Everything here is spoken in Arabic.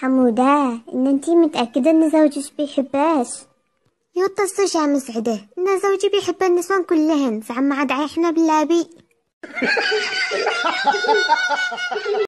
حمودة إن أنتي متأكدة إن زوجك بيحباش يا تصوش يا مسعدة إن زوجي بيحب النسوان كلهن زعما عاد عايحنا باللابي.